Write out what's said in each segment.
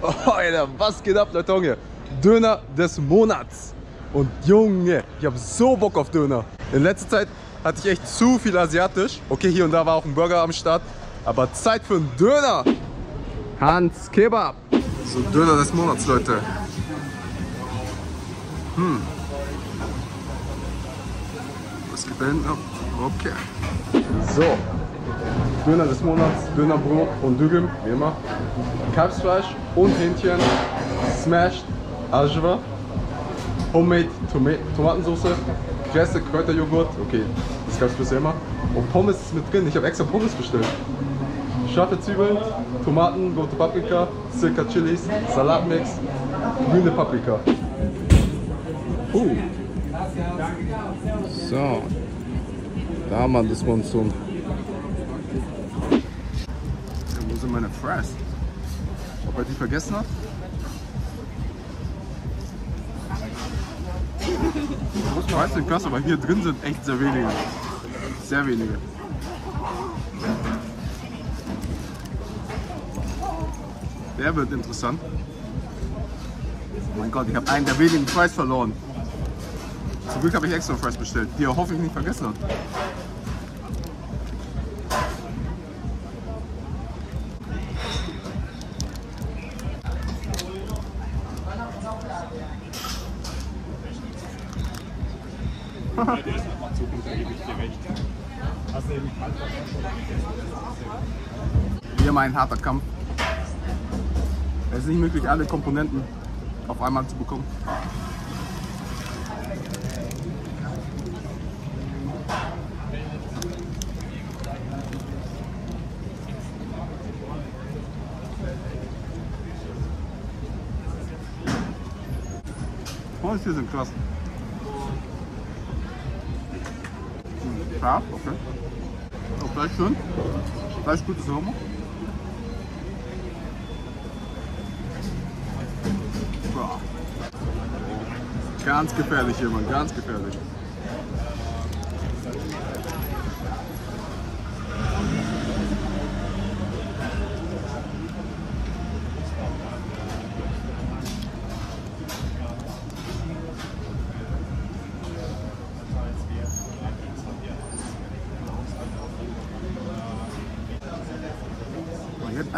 Oh, Alter, was geht ab, Leute? Junge? Döner des Monats. Und Junge, ich habe so Bock auf Döner. In letzter Zeit hatte ich echt zu viel asiatisch. Okay, hier und da war auch ein Burger am Start. Aber Zeit für einen Döner. Hans Kebab. So, Döner des Monats, Leute. Hm. Was gefällt mir? Okay. So. Döner des Monats, Dönerbrot und Dügel, wie immer. Kalbsfleisch und Hähnchen, smashed Ajwa, Homemade Toma Tomatensauce, Kresse Kräuterjoghurt, okay, das gab's bisher immer. Und Pommes ist mit drin, ich habe extra Pommes bestellt. Scharfe Zwiebeln, Tomaten, rote Paprika, circa Chilis, Salatmix, grüne Paprika. Uh. So. Da haben wir das Monsun. Sind meine Fries? Ob er die vergessen hat? Fries sind krass, aber hier drin sind echt sehr wenige. Sehr wenige. Der wird interessant. Oh mein Gott, ich habe einen der wenigen Fries verloren. Zum Glück habe ich extra Fries bestellt, die er hoffentlich nicht vergessen hat. Hier mal ein harter Kampf. Es ist nicht möglich, alle Komponenten auf einmal zu bekommen. Pommes hier sind krass. Scharf, okay. Auch Fleisch schön. Fleisch gutes Aroma. Ganz gefährlich hier, Mann, ganz gefährlich.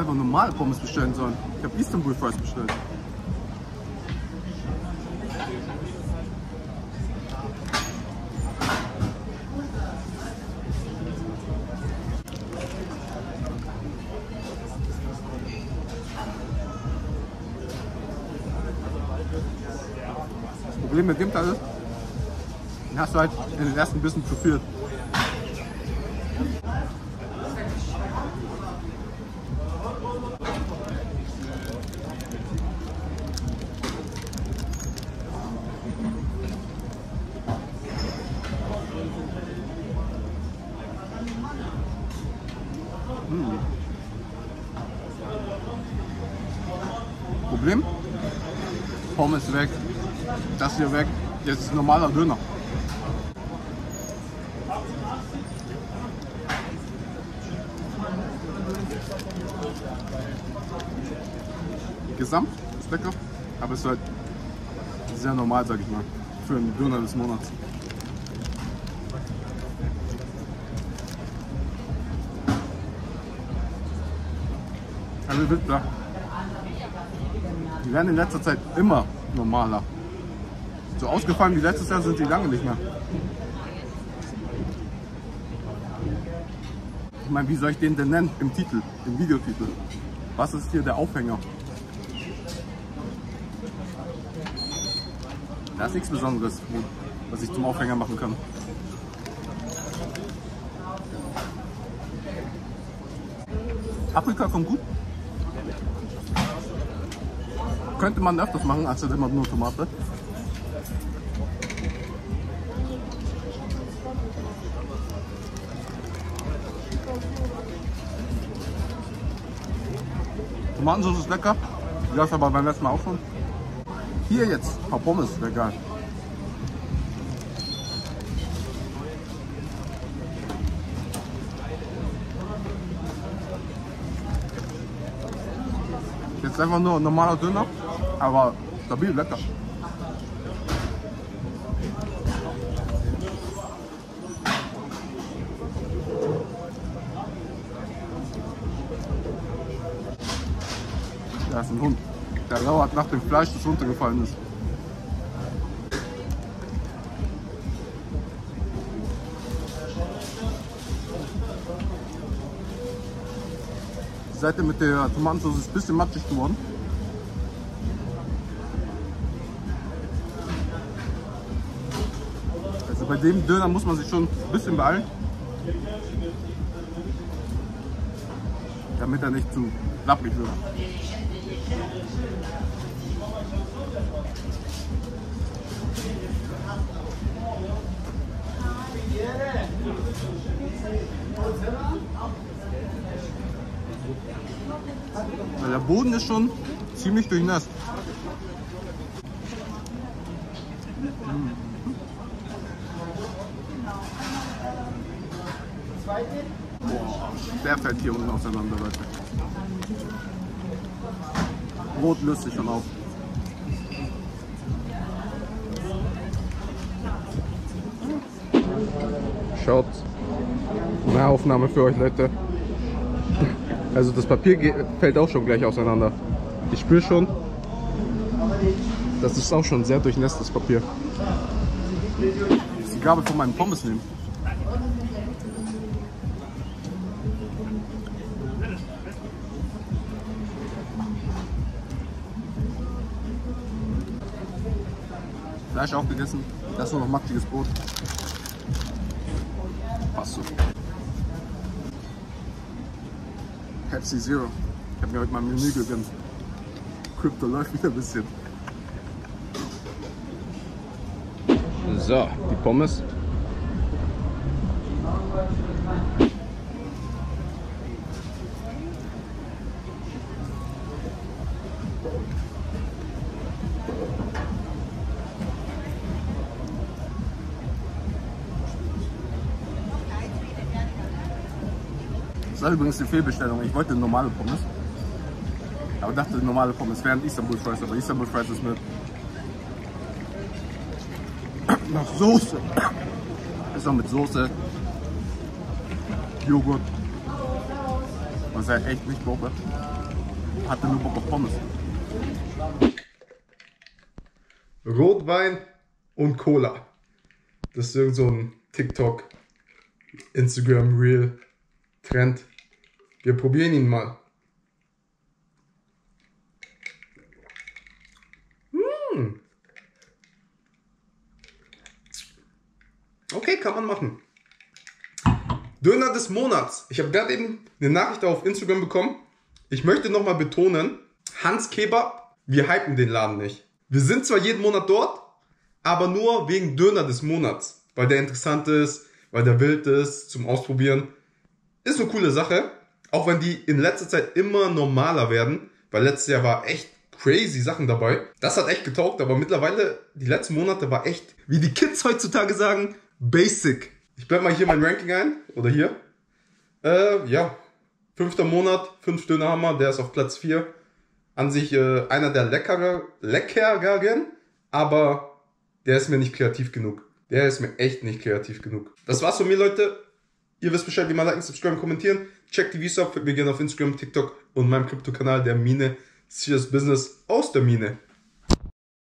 Einfach normale Pommes bestellen sollen. Ich habe Istanbul Fries bestellt. Das Problem mit dem Teil ist, den hast du halt in den ersten Bissen zu viel. Problem? Pommes weg, das hier weg, jetzt ist normaler Döner. Gesamt ist lecker, aber es ist halt sehr normal, sag ich mal, für einen Döner des Monats. Also Witwer. Die werden in letzter Zeit immer normaler. So ausgefallen wie letztes Jahr sind sie lange nicht mehr. Ich meine, wie soll ich den denn nennen im Titel, im Videotitel? Was ist hier der Aufhänger? Da ist nichts Besonderes, was ich zum Aufhänger machen kann. Paprika kommt gut. Könnte man öfters machen, als immer nur Tomate. Tomatensauce ist lecker. Die gab aber beim letzten Mal auch schon. Hier jetzt, ein paar Pommes, wäre geil. Jetzt einfach nur normaler Döner, aber stabil, lecker. Da ist ein Hund. Der lauert nach dem Fleisch, das runtergefallen ist. Die Seite mit der Tomatensauce ist ein bisschen matschig geworden. Bei dem Döner muss man sich schon ein bisschen beeilen. Damit er nicht zu lapprig wird. Der Boden ist schon ziemlich durchnässt. Boah, der fällt hier unten auseinander, Leute. Brot löst sich schon auf. Schaut. Eine Aufnahme für euch, Leute. Also das Papier fällt auch schon gleich auseinander. Ich spüre schon, das ist auch schon sehr durchnässtes Papier. Ich muss die Gabel von meinem Pommes nehmen. Fleisch auch gegessen. Das ist nur noch mattiges Brot. Passt so. Pepsi Zero. Ich habe mir heute mal ein Menü gegönnt. Crypto läuft wieder ein bisschen. So, die Pommes. Das war übrigens die Fehlbestellung. Ich wollte normale Pommes. Aber dachte, normale Pommes wären Istanbul Fries, aber Istanbul Fries ist mit nach Soße. Ist auch mit Soße, Joghurt. Was er echt nicht Bock hat. Hatte nur Bock auf Pommes. Rotwein und Cola. Das ist irgend so ein TikTok, Instagram Reel Trend. Wir probieren ihn mal. Hm. Okay, kann man machen. Döner des Monats. Ich habe gerade eben eine Nachricht auf Instagram bekommen. Ich möchte nochmal betonen, Hans Kebab, wir hypen den Laden nicht. Wir sind zwar jeden Monat dort, aber nur wegen Döner des Monats. Weil der interessant ist, weil der wild ist, zum Ausprobieren. Ist eine coole Sache. Auch wenn die in letzter Zeit immer normaler werden. Weil letztes Jahr war echt crazy Sachen dabei. Das hat echt getaugt, aber mittlerweile, die letzten Monate war echt, wie die Kids heutzutage sagen, basic. Ich blende mal hier mein Ranking ein. Oder hier. Äh, ja. Fünfter Monat, fünf Dönerhammer, der ist auf Platz 4. An sich äh, einer der leckerer, leckereren, aber der ist mir nicht kreativ genug. Der ist mir echt nicht kreativ genug. Das war's von mir, Leute. Ihr wisst Bescheid, wie man liken, subscriben, kommentieren. Checkt die Views ab. Wir gehen auf Instagram, TikTok und meinem Krypto-Kanal der Mine Serious Business aus der Mine.